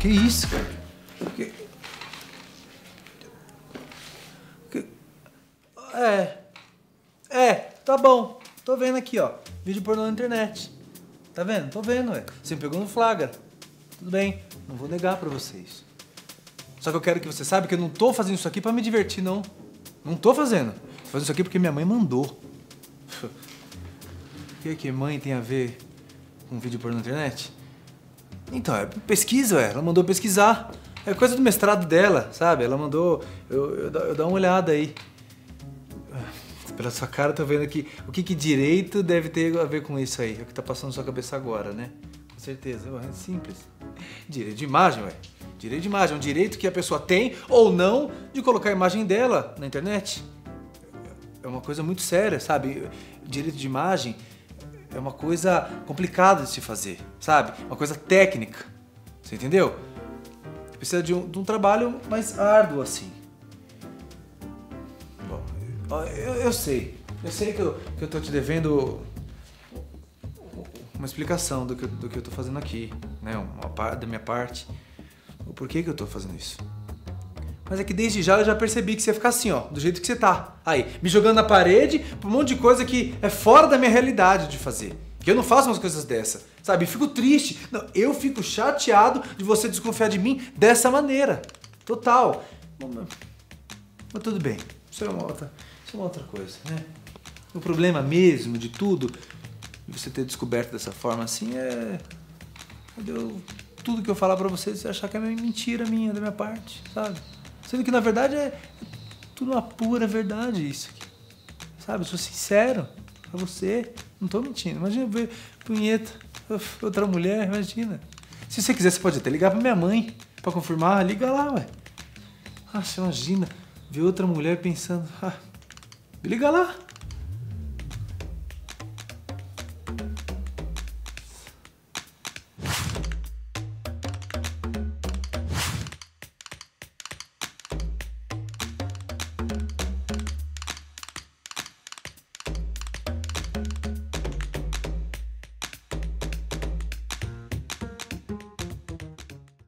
Que isso, cara? Que... que... É. É, tá bom. Tô vendo aqui, ó. Vídeo pornô na internet. Tá vendo? Tô vendo, ué. Você me pegou no flagra. Tudo bem, não vou negar pra vocês. Só que eu quero que você saiba que eu não tô fazendo isso aqui pra me divertir, não. Não tô fazendo. Tô fazendo isso aqui porque minha mãe mandou. O que que mãe tem a ver com vídeo pornô na internet? Então, é pesquisa. Ela mandou pesquisar. É coisa do mestrado dela, sabe? Ela mandou eu, eu, eu dar uma olhada aí. Pela sua cara, eu tô vendo aqui o que, que direito deve ter a ver com isso aí. É o que tá passando na sua cabeça agora, né? Com certeza. É simples. Direito de imagem, ué. Direito de imagem é um direito que a pessoa tem ou não de colocar a imagem dela na internet. É uma coisa muito séria, sabe? Direito de imagem é uma coisa complicada de se fazer, sabe? Uma coisa técnica. Você entendeu? Precisa de um, de um trabalho mais árduo assim. Bom, eu, eu sei. Eu sei que eu, que eu tô te devendo uma explicação do que, do que eu tô fazendo aqui, né? Uma parte da minha parte. O porquê que eu tô fazendo isso. Mas é que desde já eu já percebi que você ia ficar assim, ó, do jeito que você tá. Aí, me jogando na parede por um monte de coisa que é fora da minha realidade de fazer. Que eu não faço umas coisas dessa, sabe? fico triste. Não, eu fico chateado de você desconfiar de mim dessa maneira. Total. Mas tudo bem. Isso é uma outra, isso é uma outra coisa, né? O problema mesmo de tudo, de você ter descoberto dessa forma assim, é. Eu, tudo que eu falar pra você, você achar que é mentira minha, da minha parte, sabe? Sendo que na verdade é, tudo uma pura verdade isso aqui. Sabe? Eu sou sincero pra você. Não tô mentindo. Imagina ver punheta, outra mulher, imagina. Se você quiser, você pode até ligar pra minha mãe pra confirmar. Liga lá, ué. Ah, você imagina ver outra mulher pensando. Ah, liga lá.